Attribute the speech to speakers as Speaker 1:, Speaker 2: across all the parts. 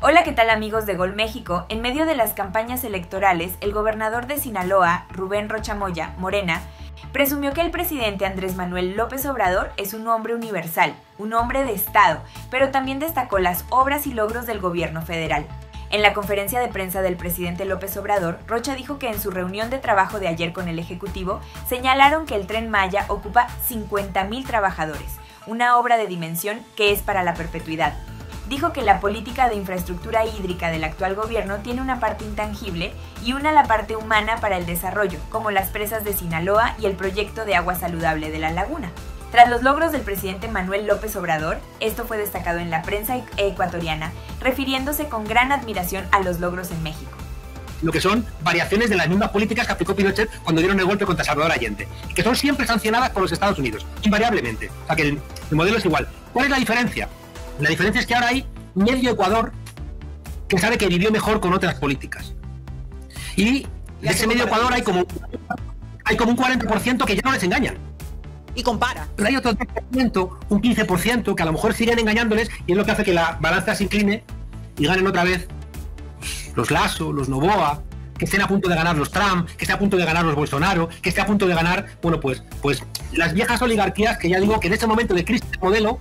Speaker 1: Hola, ¿qué tal amigos de Gol México? En medio de las campañas electorales, el gobernador de Sinaloa, Rubén Rochamoya, Morena, presumió que el presidente Andrés Manuel López Obrador es un hombre universal, un hombre de Estado, pero también destacó las obras y logros del gobierno federal. En la conferencia de prensa del presidente López Obrador, Rocha dijo que en su reunión de trabajo de ayer con el Ejecutivo señalaron que el tren Maya ocupa 50.000 trabajadores, una obra de dimensión que es para la perpetuidad dijo que la política de infraestructura hídrica del actual gobierno tiene una parte intangible y una la parte humana para el desarrollo, como las presas de Sinaloa y el proyecto de agua saludable de la laguna. Tras los logros del presidente Manuel López Obrador, esto fue destacado en la prensa ecuatoriana, refiriéndose con gran admiración a los logros en México
Speaker 2: lo que son variaciones de las mismas políticas que aplicó Pinochet cuando dieron el golpe contra Salvador Allende, que son siempre sancionadas por los Estados Unidos, invariablemente. O sea que el modelo es igual. ¿Cuál es la diferencia? La diferencia es que ahora hay medio Ecuador que sabe que vivió mejor con otras políticas. Y de ese medio Ecuador hay como, hay como un 40% que ya no les engañan.
Speaker 3: Y compara.
Speaker 2: Pero hay otro 10%, un 15% que a lo mejor siguen engañándoles y es lo que hace que la balanza se incline y ganen otra vez los Lasso, los Novoa, que estén a punto de ganar los Trump, que esté a punto de ganar los Bolsonaro, que esté a punto de ganar, bueno, pues, pues las viejas oligarquías que ya digo que en este momento de crisis de modelo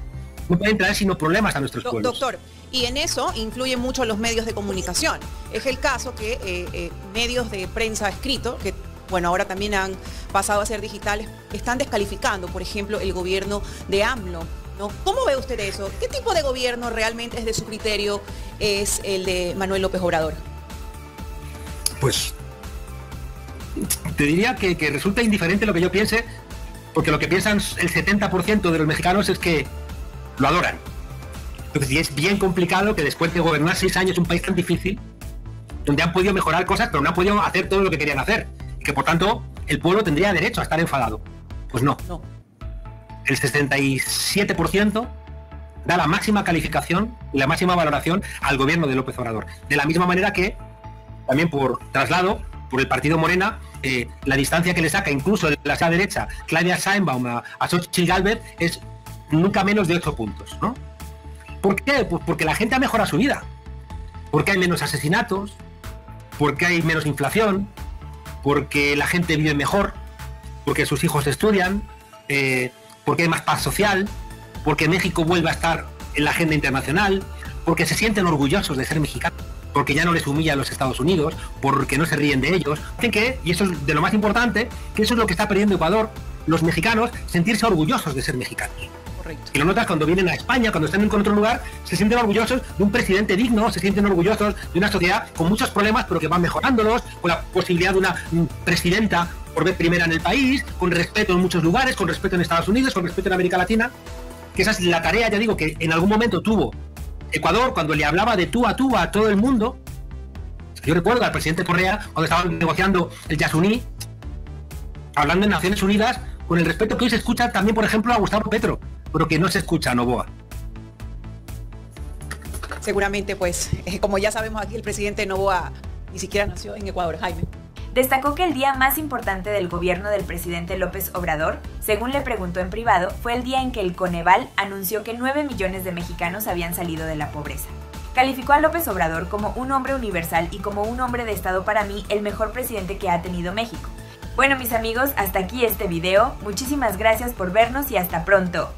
Speaker 2: no pueden traer sino problemas a nuestros pueblos.
Speaker 3: Doctor, y en eso influyen mucho los medios de comunicación. Es el caso que eh, eh, medios de prensa escrito, que bueno, ahora también han pasado a ser digitales, están descalificando, por ejemplo, el gobierno de AMLO. ¿no? ¿Cómo ve usted eso? ¿Qué tipo de gobierno realmente es de su criterio es el de Manuel López Obrador?
Speaker 2: Pues te diría que, que resulta indiferente lo que yo piense, porque lo que piensan el 70% de los mexicanos es que lo adoran. Entonces, es bien complicado que después de gobernar seis años un país tan difícil, donde han podido mejorar cosas, pero no han podido hacer todo lo que querían hacer. Y que por tanto, el pueblo tendría derecho a estar enfadado. Pues no. no. El 67% da la máxima calificación y la máxima valoración al gobierno de López Obrador. De la misma manera que, también por traslado, por el partido Morena, eh, la distancia que le saca incluso de la derecha Claudia Seinbaum a, a Xochitl Galvez es nunca menos de 8 puntos, ¿no? ¿Por qué? Pues porque la gente ha mejorado su vida. Porque hay menos asesinatos, porque hay menos inflación, porque la gente vive mejor, porque sus hijos estudian, eh, porque hay más paz social, porque México vuelve a estar en la agenda internacional, porque se sienten orgullosos de ser mexicanos, porque ya no les humilla a los Estados Unidos, porque no se ríen de ellos. que, y eso es de lo más importante, que eso es lo que está perdiendo Ecuador, los mexicanos, sentirse orgullosos de ser mexicanos. Y lo notas cuando vienen a España, cuando están en otro lugar, se sienten orgullosos de un presidente digno, se sienten orgullosos de una sociedad con muchos problemas, pero que van mejorándolos, con la posibilidad de una mm, presidenta por vez primera en el país, con respeto en muchos lugares, con respeto en Estados Unidos, con respeto en América Latina. Que esa es la tarea, ya digo, que en algún momento tuvo Ecuador cuando le hablaba de tú a tú a todo el mundo. Yo recuerdo al presidente Correa cuando estaban negociando el Yasuní, hablando en Naciones Unidas, con el respeto que hoy se escucha también, por ejemplo, a Gustavo Petro, pero que no se escucha Novoa.
Speaker 3: Seguramente, pues, eh, como ya sabemos aquí, el presidente Novoa ni siquiera nació en Ecuador, Jaime.
Speaker 1: Destacó que el día más importante del gobierno del presidente López Obrador, según le preguntó en privado, fue el día en que el Coneval anunció que 9 millones de mexicanos habían salido de la pobreza. Calificó a López Obrador como un hombre universal y como un hombre de Estado para mí el mejor presidente que ha tenido México. Bueno mis amigos, hasta aquí este video, muchísimas gracias por vernos y hasta pronto.